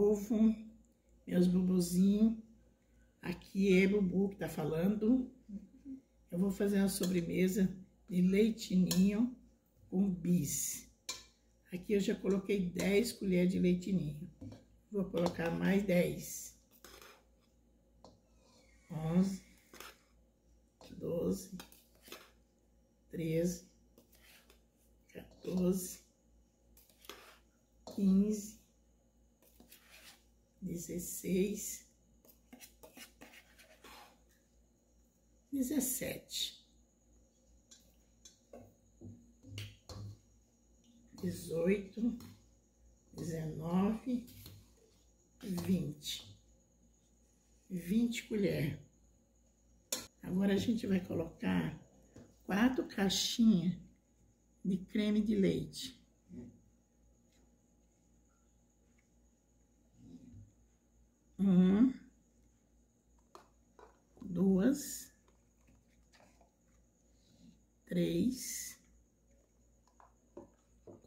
Ovo, meus bubuzinhos. Aqui é Bubu que tá falando. Eu vou fazer uma sobremesa de leitinho com bis. Aqui eu já coloquei 10 colheres de leitinho. Vou colocar mais 10. 11, 12, 13, 14, 15, 16, 17, 18, 19, 20. 20 colheres. Agora a gente vai colocar quatro caixinhas de creme de leite. Uma, duas, três,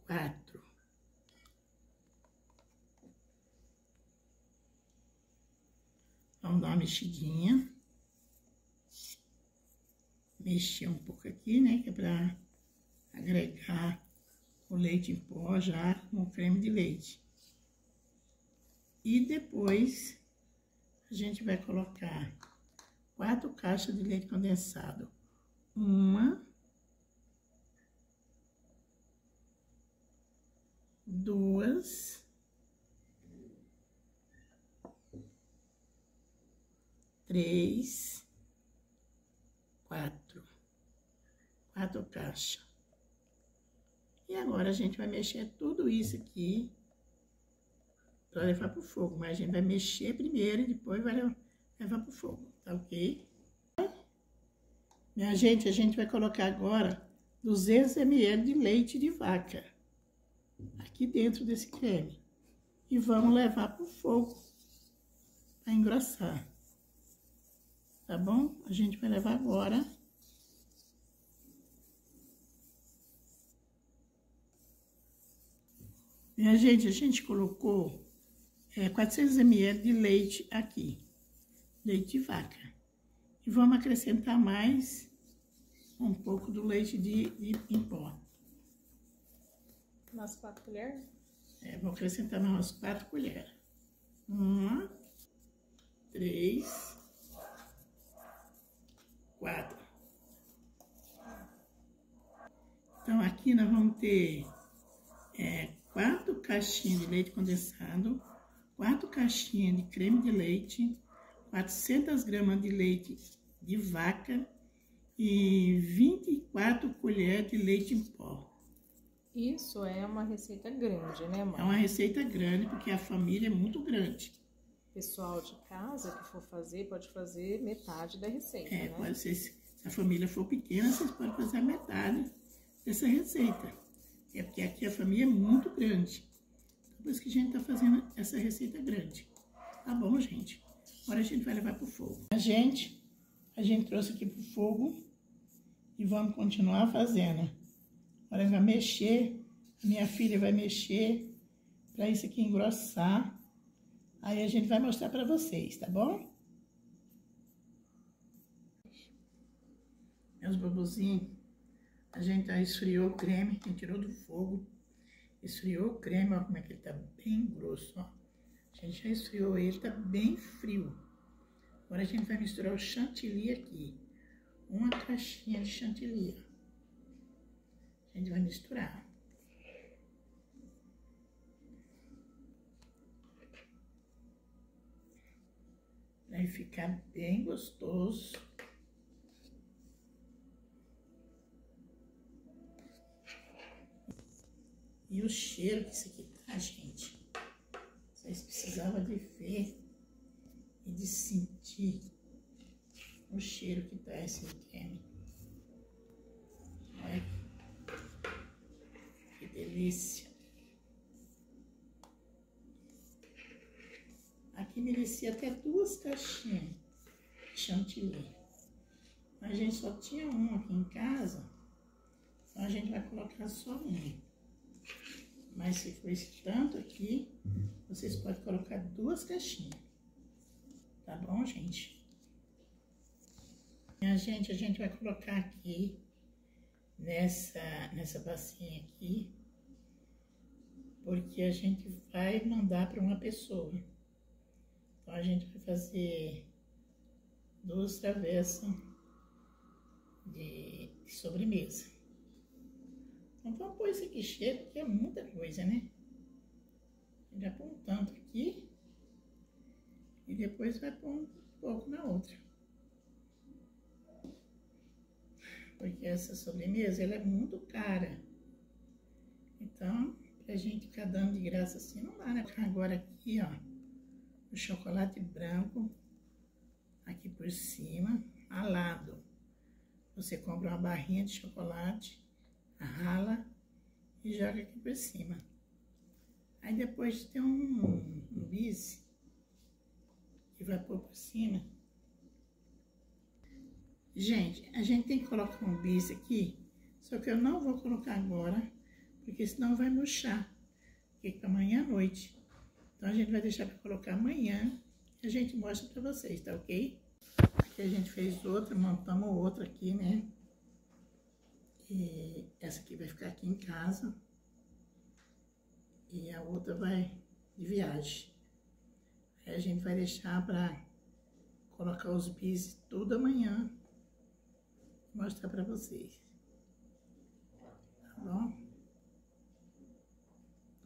quatro. Vamos dar uma mexidinha. Mexer um pouco aqui, né? Que é pra agregar o leite em pó já no creme de leite. E depois a gente vai colocar quatro caixas de leite condensado. Uma, duas, três, quatro, quatro caixas. E agora a gente vai mexer tudo isso aqui para levar pro fogo. Mas a gente vai mexer primeiro e depois vai levar pro fogo, tá ok? Minha gente, a gente vai colocar agora 200 ml de leite de vaca aqui dentro desse creme. E vamos levar pro fogo para engrossar. Tá bom? A gente vai levar agora. Minha gente, a gente colocou é, 400 ml de leite aqui, leite de vaca. E vamos acrescentar mais um pouco do leite de, de em pó. Umas quatro colheres? É, vou acrescentar mais umas quatro colheres. Uma, três, quatro. Então, aqui nós vamos ter é, quatro caixinhas de leite condensado, quatro caixinhas de creme de leite, 400 gramas de leite de vaca e 24 colheres de leite em pó. Isso é uma receita grande, né, mãe? É uma receita grande porque a família é muito grande. Pessoal de casa que for fazer, pode fazer metade da receita, É, né? pode ser, se a família for pequena, vocês podem fazer a metade dessa receita. É porque aqui a família é muito grande. Por isso que a gente tá fazendo essa receita grande. Tá bom, gente? Agora a gente vai levar pro fogo. A gente, a gente trouxe aqui pro fogo e vamos continuar fazendo. Agora vai mexer, minha filha vai mexer para isso aqui engrossar. Aí a gente vai mostrar para vocês, tá bom? Meus babuzinhos, a gente já esfriou o creme, a gente tirou do fogo. Esfriou o creme, ó como é que ele tá bem grosso, ó. A gente já esfriou ele, tá bem frio. Agora a gente vai misturar o chantilly aqui. Uma caixinha de chantilly. A gente vai misturar. Vai ficar bem gostoso. E o cheiro que isso aqui tá, gente. Vocês precisavam de ver e de sentir o cheiro que tá esse creme. Olha que delícia. Aqui merecia até duas caixinhas de chantilly. Mas a gente só tinha uma aqui em casa. Então a gente vai colocar só uma. Mas se for esse tanto aqui, vocês podem colocar duas caixinhas. Tá bom, gente? Minha gente, a gente vai colocar aqui nessa, nessa bacinha aqui, porque a gente vai mandar para uma pessoa. Então, a gente vai fazer duas travessas de sobremesa. Então, vamos pôr isso aqui porque é muita coisa, né? Já põe um tanto aqui e depois vai pôr um pouco na outra. Porque essa sobremesa, ela é muito cara. Então, pra gente ficar dando de graça assim, não dá, né? Agora aqui, ó, o chocolate branco aqui por cima, alado. Você compra uma barrinha de chocolate, rala e joga aqui por cima. Aí depois tem um, um bis que vai pôr por cima. Gente, a gente tem que colocar um bis aqui, só que eu não vou colocar agora, porque senão vai murchar, porque amanhã à noite. Então a gente vai deixar para colocar amanhã e a gente mostra para vocês, tá ok? Aqui a gente fez outra, montamos outra aqui, né? E essa aqui vai ficar aqui em casa. E a outra vai de viagem. Aí a gente vai deixar para colocar os bis tudo amanhã mostrar para vocês. Tá bom?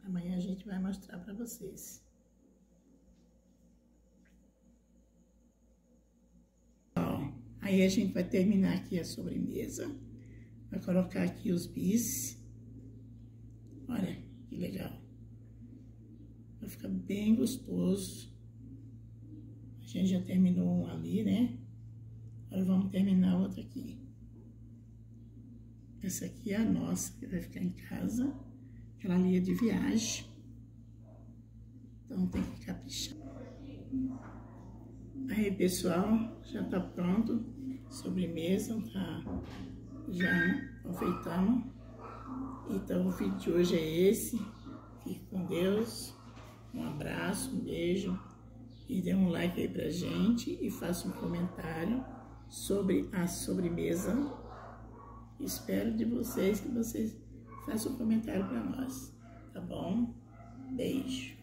Amanhã a gente vai mostrar para vocês. Aí a gente vai terminar aqui a sobremesa. Vai colocar aqui os bis. Olha que legal. Vai ficar bem gostoso. A gente já terminou um ali, né? Agora vamos terminar outro aqui. Essa aqui é a nossa, que vai ficar em casa. Aquela é de viagem. Então tem que caprichar. Aí, pessoal, já tá pronto. Sobremesa, tá? Já enfeitamos. Então, o vídeo de hoje é esse. Fique com Deus. Um abraço, um beijo. E dê um like aí pra gente e faça um comentário sobre a sobremesa Espero de vocês que vocês façam um comentário para nós, tá bom? Beijo.